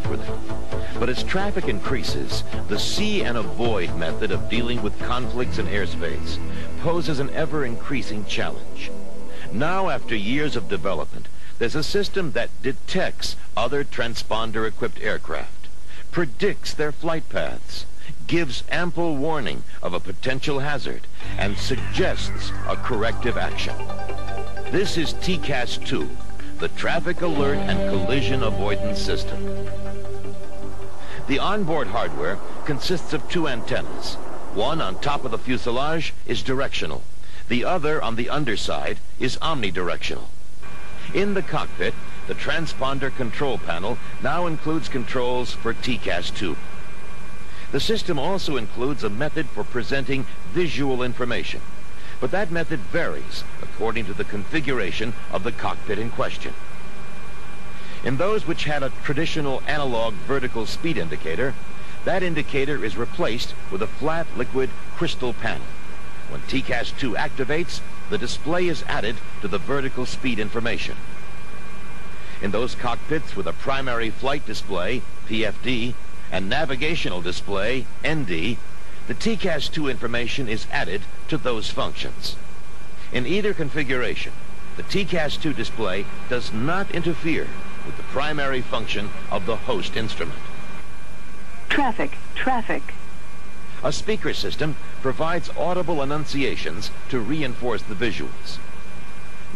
work with it. But as traffic increases, the see and avoid method of dealing with conflicts in airspace poses an ever-increasing challenge. Now, after years of development, there's a system that detects other transponder-equipped aircraft, predicts their flight paths, gives ample warning of a potential hazard, and suggests a corrective action. This is TCAS-2, the Traffic Alert and Collision Avoidance System. The onboard hardware consists of two antennas. One on top of the fuselage is directional. The other on the underside is omnidirectional. In the cockpit, the transponder control panel now includes controls for TCAS-2. The system also includes a method for presenting visual information, but that method varies according to the configuration of the cockpit in question. In those which had a traditional analog vertical speed indicator, that indicator is replaced with a flat liquid crystal panel. When TCAS-2 activates, the display is added to the vertical speed information. In those cockpits with a primary flight display, PFD, and navigational display, ND, the TCAS-2 information is added to those functions. In either configuration, the TCAS-2 display does not interfere with the primary function of the host instrument. Traffic, traffic. A speaker system provides audible enunciations to reinforce the visuals.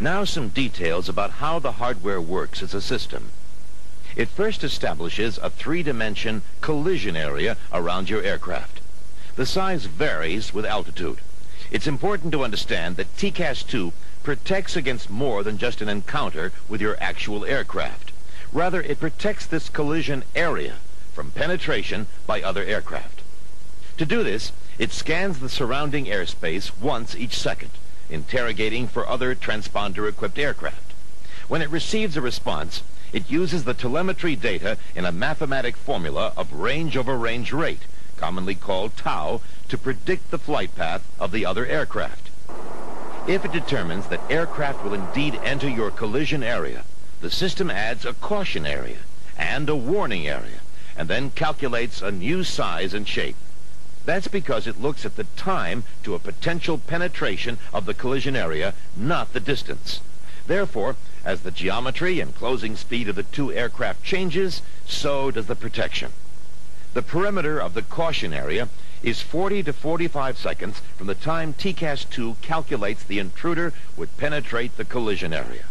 Now some details about how the hardware works as a system. It first establishes a three-dimension collision area around your aircraft. The size varies with altitude. It's important to understand that TCAS-2 protects against more than just an encounter with your actual aircraft. Rather, it protects this collision area from penetration by other aircraft. To do this, it scans the surrounding airspace once each second, interrogating for other transponder-equipped aircraft. When it receives a response, it uses the telemetry data in a mathematic formula of range over range rate commonly called tau, to predict the flight path of the other aircraft. If it determines that aircraft will indeed enter your collision area, the system adds a caution area and a warning area, and then calculates a new size and shape. That's because it looks at the time to a potential penetration of the collision area, not the distance. Therefore, as the geometry and closing speed of the two aircraft changes, so does the protection. The perimeter of the caution area is 40 to 45 seconds from the time TCAS-2 calculates the intruder would penetrate the collision area.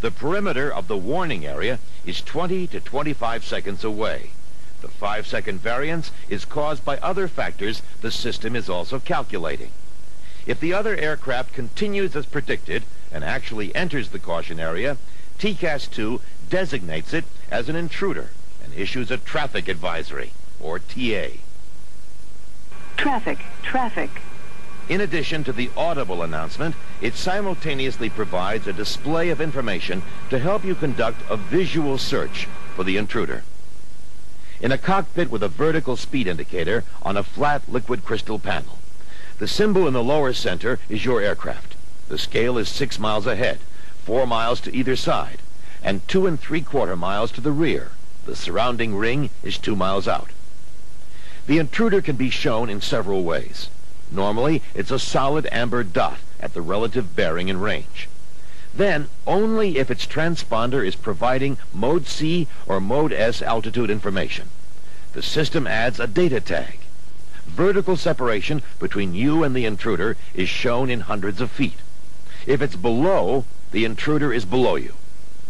The perimeter of the warning area is 20 to 25 seconds away. The five-second variance is caused by other factors the system is also calculating. If the other aircraft continues as predicted and actually enters the caution area, TCAS-2 designates it as an intruder and issues a traffic advisory or TA. Traffic, traffic. In addition to the audible announcement, it simultaneously provides a display of information to help you conduct a visual search for the intruder. In a cockpit with a vertical speed indicator on a flat liquid crystal panel, the symbol in the lower center is your aircraft. The scale is six miles ahead, four miles to either side, and two and three-quarter miles to the rear. The surrounding ring is two miles out. The intruder can be shown in several ways. Normally, it's a solid amber dot at the relative bearing and range. Then, only if its transponder is providing Mode C or Mode S altitude information. The system adds a data tag. Vertical separation between you and the intruder is shown in hundreds of feet. If it's below, the intruder is below you.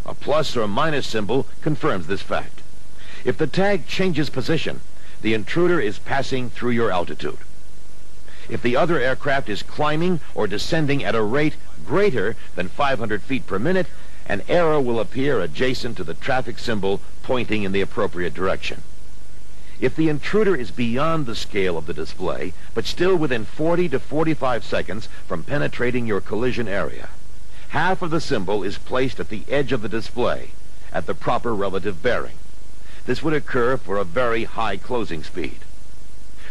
A plus or minus symbol confirms this fact. If the tag changes position, the intruder is passing through your altitude. If the other aircraft is climbing or descending at a rate greater than 500 feet per minute, an arrow will appear adjacent to the traffic symbol pointing in the appropriate direction. If the intruder is beyond the scale of the display, but still within 40 to 45 seconds from penetrating your collision area, half of the symbol is placed at the edge of the display at the proper relative bearing. This would occur for a very high closing speed.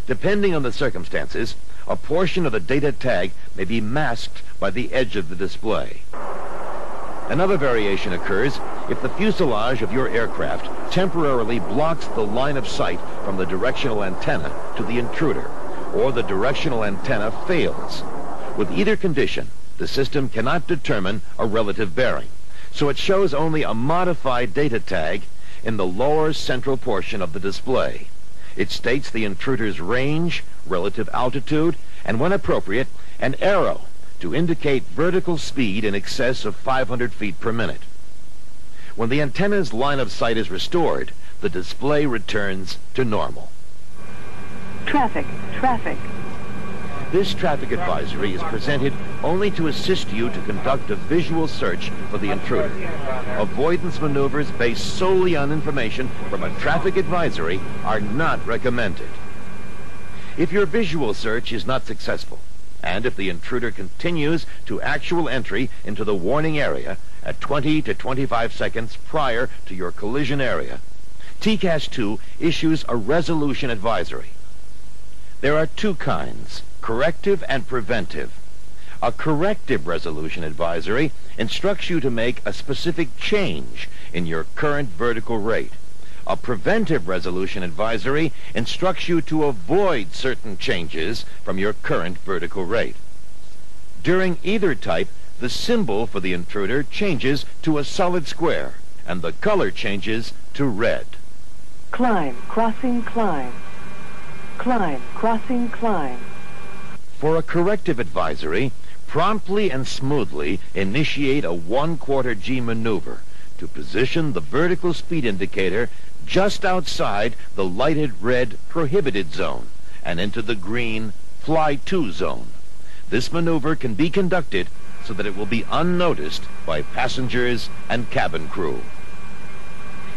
Depending on the circumstances, a portion of the data tag may be masked by the edge of the display. Another variation occurs if the fuselage of your aircraft temporarily blocks the line of sight from the directional antenna to the intruder, or the directional antenna fails. With either condition, the system cannot determine a relative bearing, so it shows only a modified data tag in the lower central portion of the display. It states the intruder's range, relative altitude, and when appropriate, an arrow to indicate vertical speed in excess of 500 feet per minute. When the antenna's line of sight is restored, the display returns to normal. Traffic, traffic. This traffic advisory is presented only to assist you to conduct a visual search for the intruder. Avoidance maneuvers based solely on information from a traffic advisory are not recommended. If your visual search is not successful, and if the intruder continues to actual entry into the warning area at 20 to 25 seconds prior to your collision area, TCAS 2 issues a resolution advisory. There are two kinds, corrective and preventive. A corrective resolution advisory instructs you to make a specific change in your current vertical rate. A preventive resolution advisory instructs you to avoid certain changes from your current vertical rate. During either type, the symbol for the intruder changes to a solid square, and the color changes to red. Climb, crossing, climb. Climb, crossing, climb. For a corrective advisory, promptly and smoothly initiate a one-quarter G maneuver to position the vertical speed indicator just outside the lighted red prohibited zone and into the green fly to zone. This maneuver can be conducted so that it will be unnoticed by passengers and cabin crew.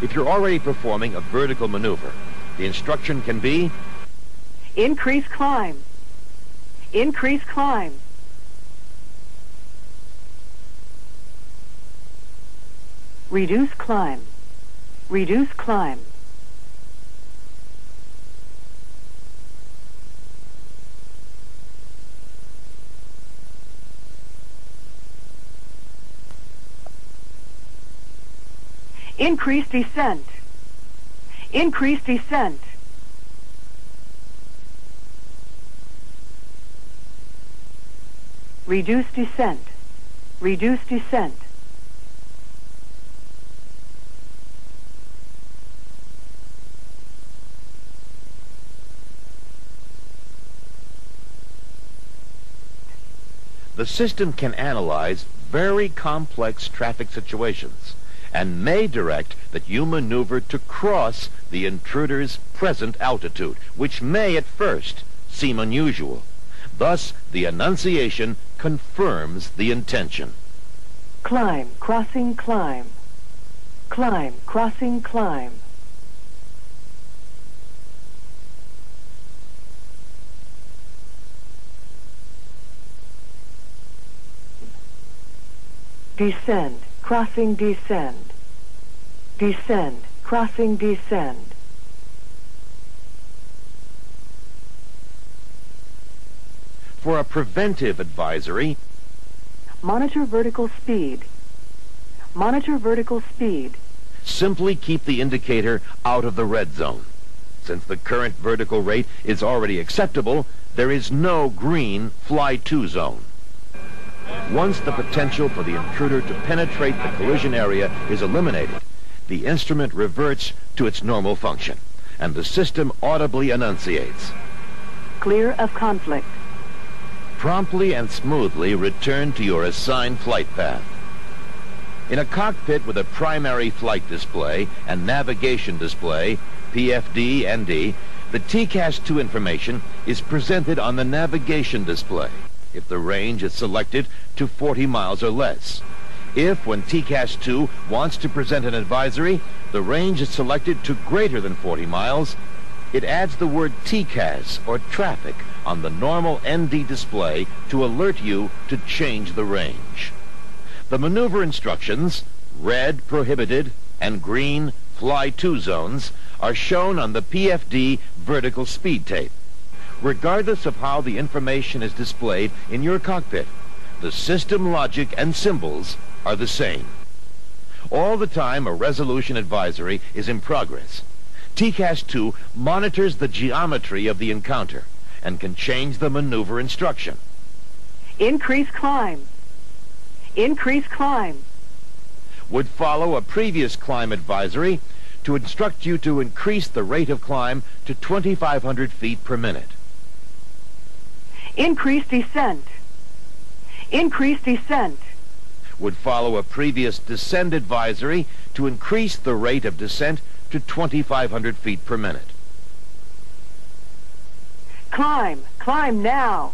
If you're already performing a vertical maneuver, the instruction can be Increase climb. Increase climb. Reduce climb. Reduce climb. Increase descent. Increase descent. Reduce descent. Reduce descent. the system can analyze very complex traffic situations and may direct that you maneuver to cross the intruder's present altitude, which may at first seem unusual. Thus, the enunciation confirms the intention. Climb, crossing, climb. Climb, crossing, climb. Descend, crossing, descend. Descend, crossing, descend. For a preventive advisory, Monitor vertical speed. Monitor vertical speed. simply keep the indicator out of the red zone. Since the current vertical rate is already acceptable, there is no green fly-to zone. Once the potential for the intruder to penetrate the collision area is eliminated, the instrument reverts to its normal function, and the system audibly enunciates. Clear of conflict. Promptly and smoothly return to your assigned flight path. In a cockpit with a primary flight display and navigation display, PFD and ND, the TCAS-2 information is presented on the navigation display if the range is selected to 40 miles or less. If, when TCAS-2 wants to present an advisory, the range is selected to greater than 40 miles, it adds the word TCAS or traffic on the normal ND display to alert you to change the range. The maneuver instructions, red prohibited and green fly to zones, are shown on the PFD vertical speed tape. Regardless of how the information is displayed in your cockpit, the system logic and symbols are the same. All the time, a resolution advisory is in progress. TCAS-2 monitors the geometry of the encounter and can change the maneuver instruction. Increase climb. Increase climb. Would follow a previous climb advisory to instruct you to increase the rate of climb to 2,500 feet per minute. Increase descent. Increase descent. Would follow a previous descent advisory to increase the rate of descent to 2,500 feet per minute. Climb. Climb now.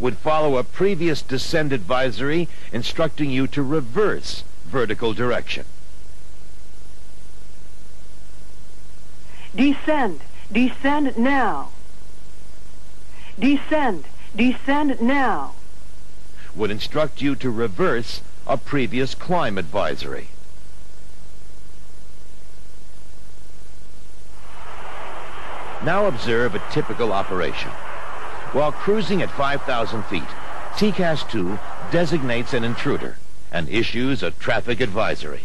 Would follow a previous descent advisory instructing you to reverse vertical direction. Descend. Descend now. Descend. Descend now. Would instruct you to reverse a previous climb advisory. Now observe a typical operation. While cruising at 5,000 feet, TCAS-2 designates an intruder and issues a traffic advisory.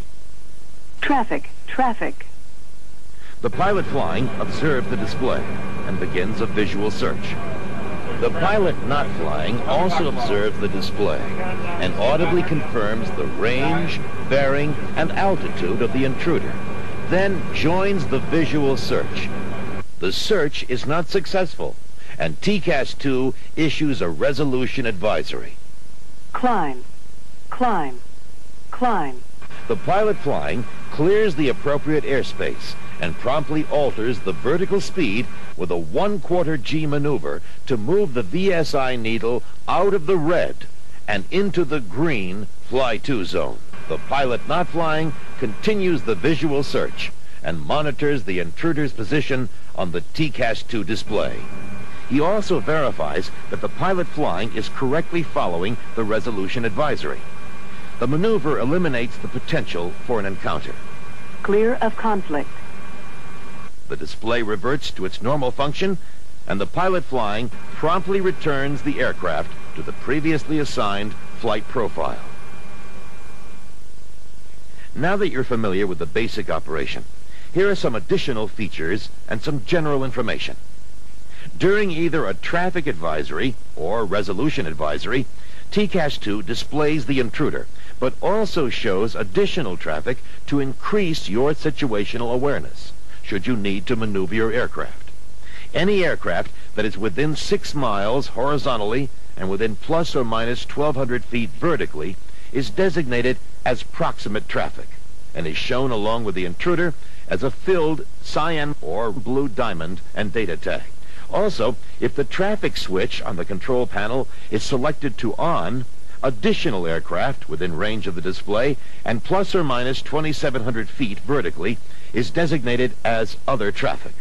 Traffic. Traffic. The pilot flying observes the display and begins a visual search. The pilot not flying also observes the display and audibly confirms the range, bearing, and altitude of the intruder, then joins the visual search the search is not successful, and TCAS-2 issues a resolution advisory. Climb. Climb. Climb. The pilot flying clears the appropriate airspace and promptly alters the vertical speed with a one-quarter G maneuver to move the VSI needle out of the red and into the green fly-to zone. The pilot not flying continues the visual search and monitors the intruder's position on the TCAS-2 display. He also verifies that the pilot flying is correctly following the resolution advisory. The maneuver eliminates the potential for an encounter. Clear of conflict. The display reverts to its normal function, and the pilot flying promptly returns the aircraft to the previously assigned flight profile. Now that you're familiar with the basic operation, here are some additional features and some general information. During either a traffic advisory or resolution advisory, TCAS-2 displays the intruder, but also shows additional traffic to increase your situational awareness, should you need to maneuver your aircraft. Any aircraft that is within six miles horizontally and within plus or minus 1,200 feet vertically is designated as proximate traffic and is shown along with the intruder as a filled cyan or blue diamond and data tag. Also, if the traffic switch on the control panel is selected to on, additional aircraft within range of the display and plus or minus 2,700 feet vertically is designated as other traffic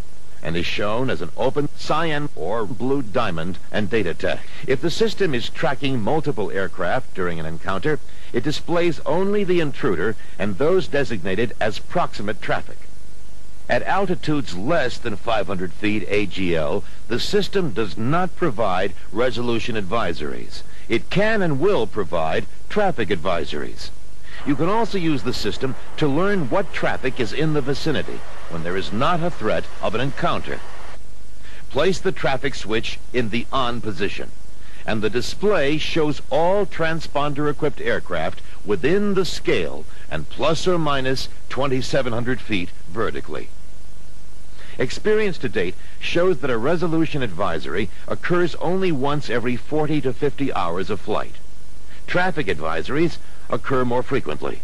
and is shown as an open cyan or blue diamond and data tag. If the system is tracking multiple aircraft during an encounter, it displays only the intruder and those designated as proximate traffic. At altitudes less than 500 feet AGL, the system does not provide resolution advisories. It can and will provide traffic advisories. You can also use the system to learn what traffic is in the vicinity when there is not a threat of an encounter. Place the traffic switch in the on position, and the display shows all transponder-equipped aircraft within the scale and plus or minus 2,700 feet vertically. Experience to date shows that a resolution advisory occurs only once every 40 to 50 hours of flight. Traffic advisories occur more frequently.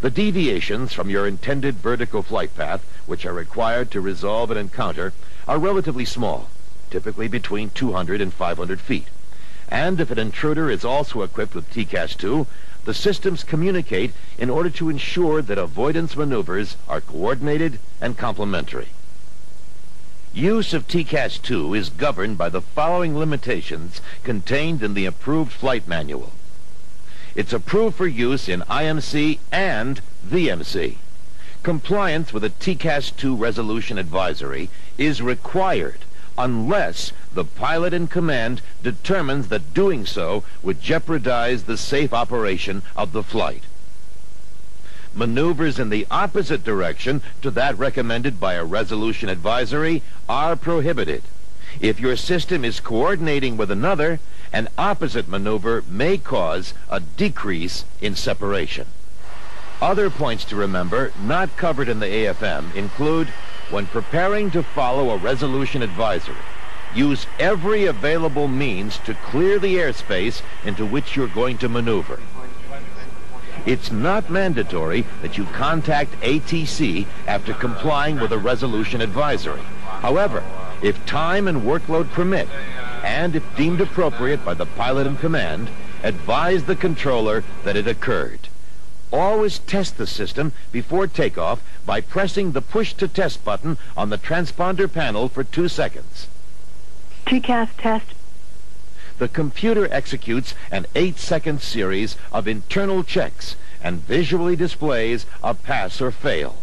The deviations from your intended vertical flight path, which are required to resolve an encounter, are relatively small, typically between 200 and 500 feet. And if an intruder is also equipped with TCAS-2, the systems communicate in order to ensure that avoidance maneuvers are coordinated and complementary. Use of TCAS-2 is governed by the following limitations contained in the approved flight manual. It's approved for use in IMC and VMC. Compliance with a TCAS-2 resolution advisory is required unless the pilot in command determines that doing so would jeopardize the safe operation of the flight. Maneuvers in the opposite direction to that recommended by a resolution advisory are prohibited. If your system is coordinating with another, an opposite maneuver may cause a decrease in separation. Other points to remember not covered in the AFM include when preparing to follow a resolution advisory, use every available means to clear the airspace into which you're going to maneuver. It's not mandatory that you contact ATC after complying with a resolution advisory. However, if time and workload permit, and if deemed appropriate by the pilot in command, advise the controller that it occurred. Always test the system before takeoff by pressing the push-to-test button on the transponder panel for two seconds. TCAS test. The computer executes an eight-second series of internal checks and visually displays a pass or fail.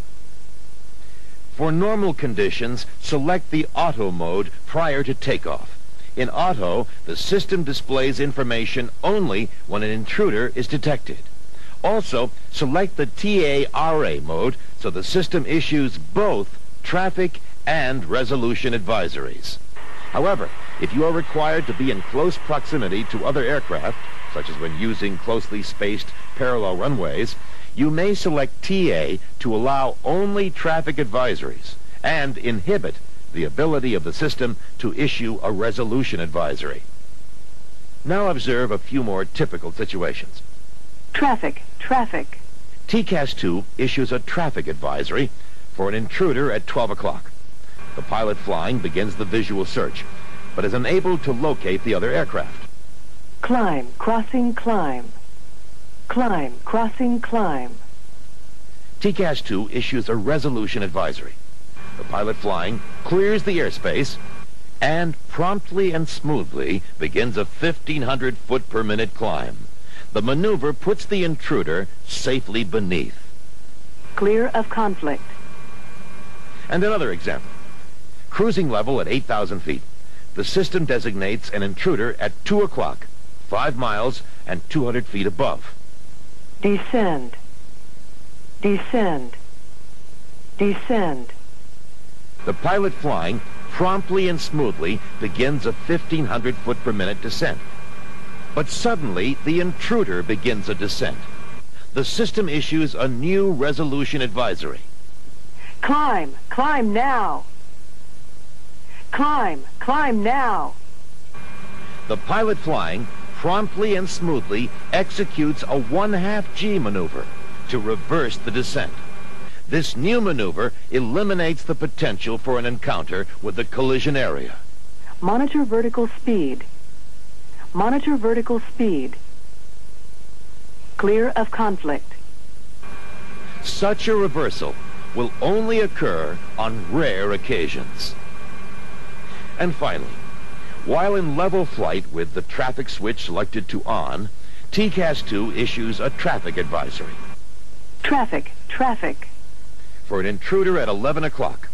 For normal conditions, select the auto mode prior to takeoff. In auto, the system displays information only when an intruder is detected. Also, select the TARA mode so the system issues both traffic and resolution advisories. However, if you are required to be in close proximity to other aircraft, such as when using closely spaced parallel runways, you may select TA to allow only traffic advisories and inhibit the ability of the system to issue a resolution advisory. Now observe a few more typical situations. Traffic, traffic. TCAS-2 issues a traffic advisory for an intruder at 12 o'clock. The pilot flying begins the visual search, but is unable to locate the other aircraft. Climb, crossing, climb. Climb, crossing, climb. TCAS-2 issues a resolution advisory. The pilot flying clears the airspace and promptly and smoothly begins a 1,500 foot per minute climb. The maneuver puts the intruder safely beneath. Clear of conflict. And another example. Cruising level at 8,000 feet. The system designates an intruder at 2 o'clock, 5 miles and 200 feet above. Descend. Descend. Descend. The pilot flying promptly and smoothly begins a 1,500 foot per minute descent. But suddenly, the intruder begins a descent. The system issues a new resolution advisory. Climb, climb now. Climb, climb now. The pilot flying promptly and smoothly executes a one-half G maneuver to reverse the descent. This new maneuver eliminates the potential for an encounter with the collision area. Monitor vertical speed. Monitor vertical speed. Clear of conflict. Such a reversal will only occur on rare occasions. And finally, while in level flight with the traffic switch selected to on, TCAS-2 issues a traffic advisory. Traffic, traffic. For an intruder at 11 o'clock,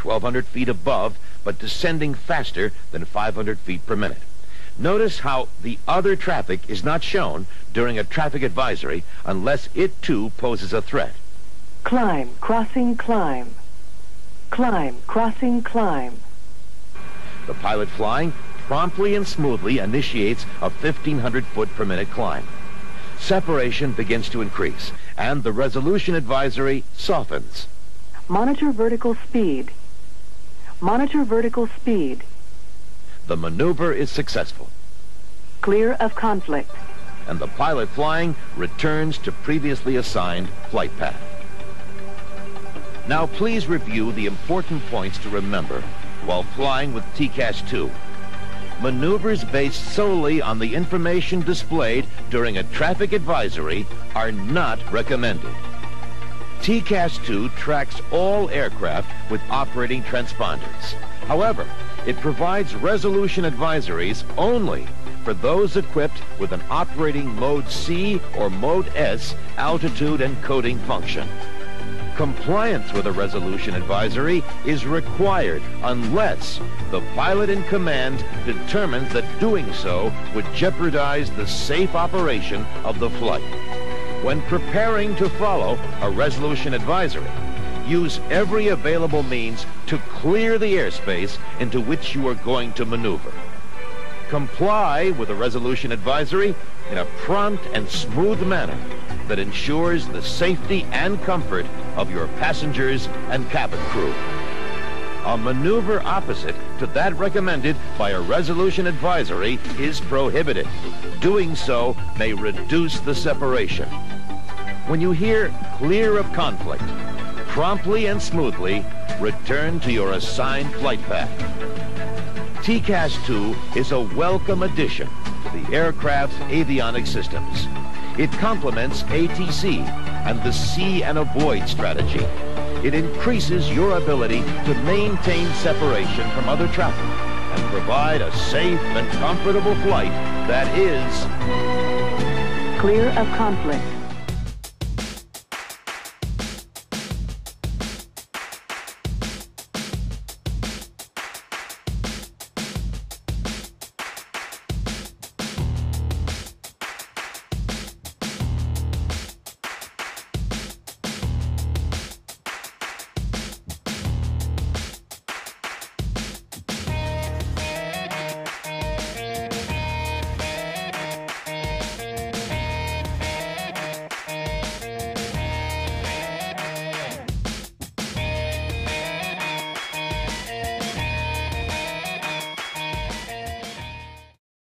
1,200 feet above, but descending faster than 500 feet per minute. Notice how the other traffic is not shown during a traffic advisory unless it too poses a threat. Climb, crossing, climb. Climb, crossing, climb. The pilot flying promptly and smoothly initiates a 1,500 foot per minute climb. Separation begins to increase, and the resolution advisory softens. Monitor vertical speed. Monitor vertical speed. The maneuver is successful, Clear of conflict. and the pilot flying returns to previously assigned flight path. Now please review the important points to remember while flying with TCAS-2. Maneuvers based solely on the information displayed during a traffic advisory are not recommended. TCAS-2 tracks all aircraft with operating transponders. However, it provides resolution advisories only for those equipped with an operating Mode C or Mode S altitude encoding function. Compliance with a resolution advisory is required unless the pilot in command determines that doing so would jeopardize the safe operation of the flight. When preparing to follow a resolution advisory, use every available means to clear the airspace into which you are going to maneuver. Comply with a resolution advisory in a prompt and smooth manner that ensures the safety and comfort of your passengers and cabin crew. A maneuver opposite to that recommended by a resolution advisory is prohibited. Doing so may reduce the separation. When you hear clear of conflict, promptly and smoothly return to your assigned flight path. TCAS 2 is a welcome addition to the aircraft's avionics systems. It complements ATC and the see and avoid strategy. It increases your ability to maintain separation from other traffic and provide a safe and comfortable flight that is Clear of conflict.